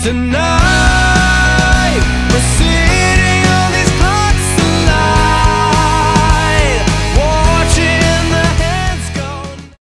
tonight.